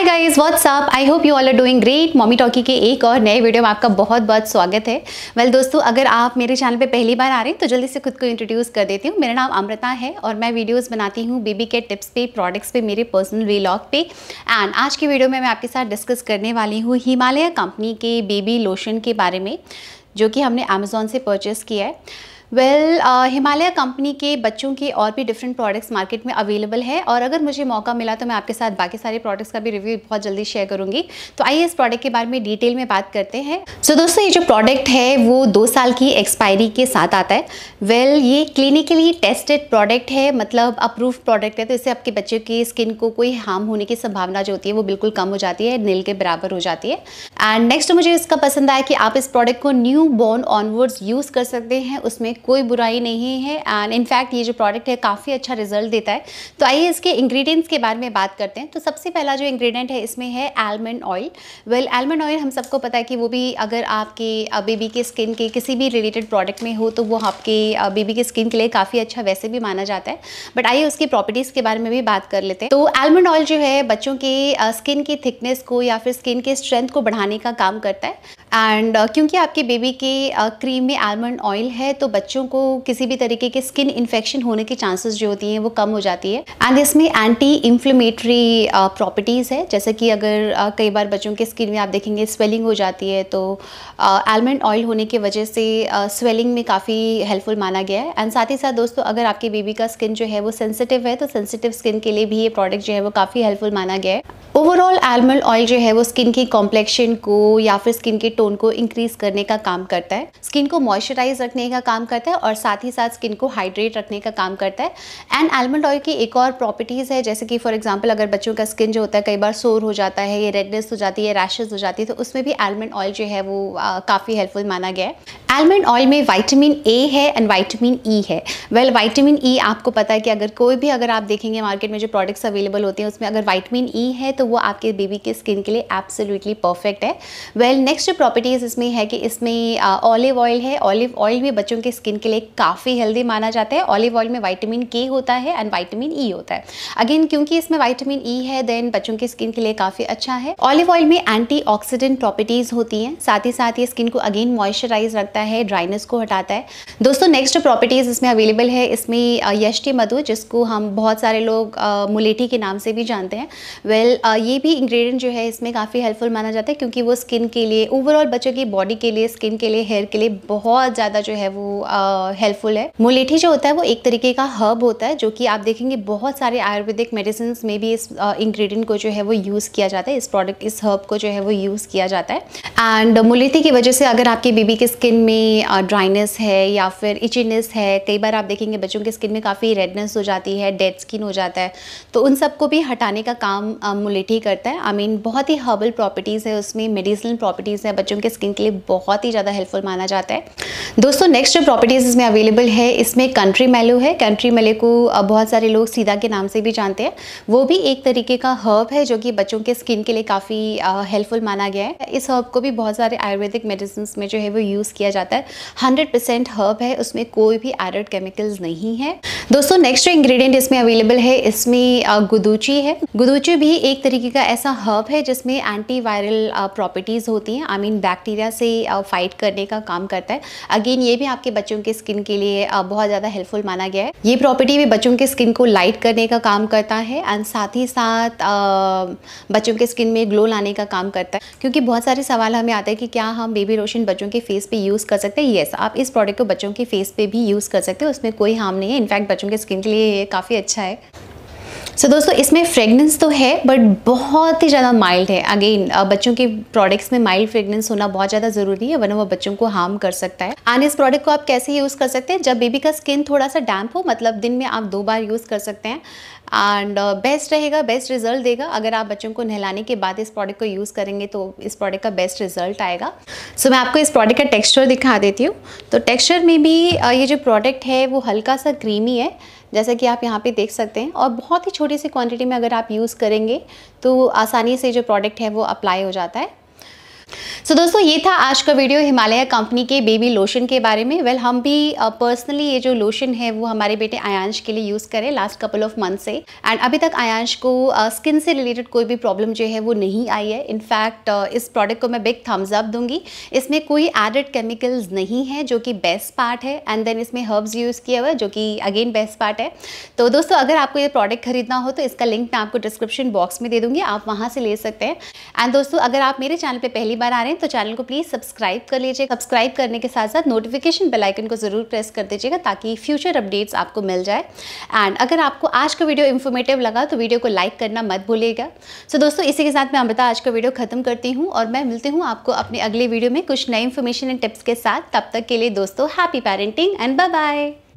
Hi guys what's up I hope you all are doing great Mommy Talky के एक और नए video में आपका बहुत बहुत स्वागत है। वेल well, दोस्तों अगर आप मेरे चैनल पे पहली बार आ रहे हैं तो जल्दी से खुद को इंट्रोड्यूस कर देती हूँ। मेरा नाम अमृता है और मैं वीडियोस बनाती हूँ बेबी के टिप्स पे प्रोडक्ट्स पे मेरे पर्सनल वीलॉग पे। एंड आज की वीडियो में मैं आपके साथ डिस्कस करने वाली हूँ हिमालय कंपनी के बेबी लोशन के बारे में जो कि हमने अमेज़ोन से परचेज़ किया है। वेल हिमालय कंपनी के बच्चों के और भी डिफरेंट प्रोडक्ट्स मार्केट में अवेलेबल है और अगर मुझे मौका मिला तो मैं आपके साथ बाकी सारे प्रोडक्ट्स का भी रिव्यू बहुत जल्दी शेयर करूँगी। तो आइए इस प्रोडक्ट के बारे में डिटेल में बात करते हैं। सो so, दोस्तों ये जो प्रोडक्ट है वो दो साल की एक्सपायरी के साथ आता है। वेल well, ये क्लिनिकली टेस्टेड प्रोडक्ट है मतलब अप्रूव प्रोडक्ट है तो इससे आपके बच्चे की स्किन को कोई हार्म होने की संभावना जो होती है वो बिल्कुल कम हो जाती है नील के बराबर हो जाती है। एंड नेक्स्ट मुझे इसका पसंद आया कि आप इस प्रोडक्ट को न्यू बॉर्न ऑनवर्ड्स यूज़ कर सकते हैं उसमें कोई बुराई नहीं है एंड इनफैक्ट ये जो प्रोडक्ट है काफ़ी अच्छा रिज़ल्ट देता है। तो आइए इसके इंग्रेडिएंट्स के बारे में बात करते हैं। तो सबसे पहला जो इंग्रेडिएंट है इसमें है almond oil well almond oil हम सबको पता है कि वो भी अगर आपके बेबी के स्किन के किसी भी रिलेटेड प्रोडक्ट में हो तो वो आपके बेबी के स्किन के लिए काफ़ी अच्छा वैसे भी माना जाता है। बट आइए उसकी प्रॉपर्टीज़ के बारे में भी बात कर लेते हैं। तो आलमंड ऑयल जो है बच्चों के स्किन की थिकनेस को या फिर स्किन के स्ट्रेंथ को बढ़ाने का काम करता है। एंड uh, क्योंकि आपके बेबी के uh, क्रीम में आलमंड ऑयल है तो बच्चों को किसी भी तरीके के स्किन इन्फेक्शन होने के चांसेस जो होती हैं वो कम हो जाती है। एंड इसमें एंटी इन्फ्लेमेटरी प्रॉपर्टीज़ है। जैसे कि अगर uh, कई बार बच्चों के स्किन में आप देखेंगे स्वेलिंग हो जाती है तो आलमंड ऑयल होने की वजह से स्वेलिंग में काफ़ी हेल्पफुल माना गया है। एंड साथ ही साथ दोस्तों अगर आपके बेबी का स्किन जो है वो सेंसिटिव है तो सेंसिटिव स्किन के लिए भी ये प्रोडक्ट जो है वो काफ़ी हेल्पफुल माना गया है। ओवरऑल आलमंड ऑयल जो है वो स्किन की कॉम्प्लेक्शन को या फिर स्किन के टोन को इंक्रीज करने का काम करता है। स्किन को मॉइस्चराइज रखने का काम करता है और साथ ही साथ स्किन को हाइड्रेट रखने का काम करता है। एंड आलमंड ऑयल की एक और प्रॉपर्टीज़ है, जैसे कि फॉर एग्ज़ाम्पल अगर बच्चों का स्किन जो होता है, कई बार सोर हो जाता है, ये रेडनेस हो जाती है या रैशेज हो जाती है तो उसमें भी आलमंड ऑयल जो है वो काफ़ी हेल्पफुल माना गया है। आलमंड ऑयल में वाइटामिन ए है एंड वाइटामिन ई है. वेल वाइटामिन ई आपको पता है कि अगर कोई भी अगर आप देखेंगे मार्केट में जो प्रोडक्ट्स अवेलेबल होते हैं, उसमें अगर वाइटामिन ई है तो वो आपके बेबी के स्किन के लिए एब्सोल्युटली परफेक्ट है. वेल नेक्स्ट जो प्रॉपर्टीज़ इसमें है कि इसमें ऑलिव ऑयल है. ऑलिव ऑयल भी बच्चों के स्किन के लिए काफ़ी हेल्दी माना जाता है. ऑलिव ऑयल में वाइटामिन के होता है एंड वाइटामिन ई होता है. अगेन क्योंकि इसमें वाइटामिन ई है देन बच्चों के स्किन के लिए काफ़ी अच्छा है. ऑलिव ऑयल में एंटी प्रॉपर्टीज़ होती हैं. साथ ही साथ ये स्किन को अगेन मॉइस्चराइज रखता है. ड्राइनेस को हटाता है। दोस्तों नेक्स्ट प्रॉपर्टीज़ इसमें अवेलेबल है। इसमें यष्टि मधु जिसको हम बहुत सारे लोग मुलेठी के नाम से भी जानते हैं। वेल well, ये भी इंग्रेडिएंट जो है इसमें काफ़ी हेल्पफुल माना जाता है क्योंकि वो स्किन के लिए ओवरऑल बच्चों की बॉडी के लिए स्किन के लिए हेयर के लिए बहुत ज़्यादा जो है वो हेल्पफुल है। मुलेठी जो होता है वो एक तरीके का हर्ब होता है जो कि आप देखेंगे बहुत सारे आयुर्वेदिक मेडिसिन में भी इस इंग्रेडिएंट को जो है वो यूज़ किया जाता है। इस प्रोडक्ट इस हर्ब को जो है वो यूज़ किया जाता है। एंड मुलेठी की वजह से अगर आपकी बेबी के स्किन में ड्राइनेस है या फिर इचीनेस है, कई बार आप देखेंगे बच्चों की स्किन में काफ़ी रेडनेस हो जाती है डेड स्किन हो जाता है। तो उन सबको भी हटाने का काम मुलेठी करता है। आई मीन बहुत ही हर्बल प्रॉपर्टीज़ है उसमें मेडिसिनल प्रॉपर्टीज़ है, बच्चों के स्किन के लिए बहुत ही ज़्यादा हेल्पफुल माना जाता है। दोस्तों नेक्स्ट जो प्रॉपर्टीज़ इसमें अवेलेबल है, इसमें कंट्री मेलो है। कंट्री मेले को बहुत सारे लोग सीधा के नाम से भी जानते हैं। वो भी एक तरीके का हर्ब है जो कि बच्चों के स्किन के लिए काफ़ी हेल्पफुल माना गया है। इस हर्ब को भी बहुत सारे आयुर्वेदिक मेडिसिन में जो है वो यूज़ किया जाता है। हंड्रेड परसेंट हर्ब है, उसमें कोई भी एडेड केमिकल्स नहीं है। दोस्तों नेक्स्ट जो इंग्रेडिएंट इसमें अवेलेबल है, इसमें गुदूची है। गुदूची भी एक तरीके का ऐसा हर्ब है जिसमें एंटीवायरल प्रॉपर्टीज़ होती हैं। आई मीन बैक्टीरिया से फाइट करने का काम करता है। अगेन ये भी आपके बच्चों के स्किन के लिए बहुत ज़्यादा हेल्पफुल माना गया है। ये प्रॉपर्टी भी बच्चों के स्किन को लाइट करने का काम करता है एंड साथ ही साथ बच्चों के स्किन में ग्लो लाने का काम करता है। क्योंकि बहुत सारे सवाल हमें आते हैं कि क्या हम बेबी रोशन बच्चों के फेस पे यूज़ कर सकते हैं। येस आप इस प्रोडक्ट को बच्चों के फेस पे भी यूज़ कर सकते हो। उसमें कोई हार्म नहीं है। इनफैक्ट बच्चों के स्किन के लिए ये काफ़ी अच्छा है। सो so, दोस्तों इसमें फ्रेगनेंस तो है बट बहुत ही ज़्यादा माइल्ड है। अगेन बच्चों के प्रोडक्ट्स में माइल्ड फ्रेगनेंस होना बहुत ज़्यादा ज़रूरी है वरना वो बच्चों को हार्म कर सकता है। एंड इस प्रोडक्ट को आप कैसे यूज़ कर सकते हैं? जब बेबी का स्किन थोड़ा सा डैम्प हो मतलब दिन में आप दो बार यूज़ कर सकते हैं। एंड बेस्ट रहेगा बेस्ट रिज़ल्ट देगा। अगर आप बच्चों को नहलाने के बाद इस प्रोडक्ट को यूज़ करेंगे तो इस प्रोडक्ट का बेस्ट रिज़ल्ट आएगा। सो so, मैं आपको इस प्रोडक्ट का टेक्सचर दिखा देती हूँ। तो टेक्सचर में भी ये जो प्रोडक्ट है वो हल्का सा क्रीमी है। जैसा कि आप यहाँ पे देख सकते हैं। और बहुत ही छोटी सी क्वांटिटी में अगर आप यूज़ करेंगे तो आसानी से जो प्रोडक्ट है वो अप्लाई हो जाता है। सो so, दोस्तों ये था आज का वीडियो हिमालय कंपनी के बेबी लोशन के बारे में। वेल well, हम भी पर्सनली uh, ये जो लोशन है वो हमारे बेटे आयांश के लिए यूज़ करें लास्ट कपल ऑफ़ मंथ से। एंड अभी तक आयांश को स्किन uh, से रिलेटेड कोई भी प्रॉब्लम जो है वो नहीं आई है। इनफैक्ट uh, इस प्रोडक्ट को मैं बिग थम्स अप दूँगी। इसमें कोई एडेड केमिकल्स नहीं है जो कि बेस्ट पार्ट है। एंड देन इसमें हर्ब्स यूज़ किया हुआ है जो कि अगेन बेस्ट पार्ट है। तो दोस्तों अगर आपको ये प्रोडक्ट खरीदना हो तो इसका लिंक मैं आपको डिस्क्रिप्शन बॉक्स में दे दूँगी। आप वहाँ से ले सकते हैं। एंड दोस्तों अगर आप मेरे चैनल पर पहली बार आ रहे हैं तो चैनल को प्लीज़ सब्सक्राइब कर लीजिए सब्सक्राइब करने के साथ साथ नोटिफिकेशन बेल आइकन को ज़रूर प्रेस कर दीजिएगा ताकि फ्यूचर अपडेट्स आपको मिल जाए। एंड अगर आपको आज का वीडियो इन्फॉर्मेटिव लगा तो वीडियो को लाइक करना मत भूलिएगा। सो so, दोस्तों इसी के साथ मैं अमृता आज का वीडियो खत्म करती हूँ और मैं मिलती हूँ आपको अपने अगले वीडियो में कुछ नई इन्फॉर्मेशन एंड टिप्स के साथ। तब तक के लिए दोस्तों happy parenting and bye bye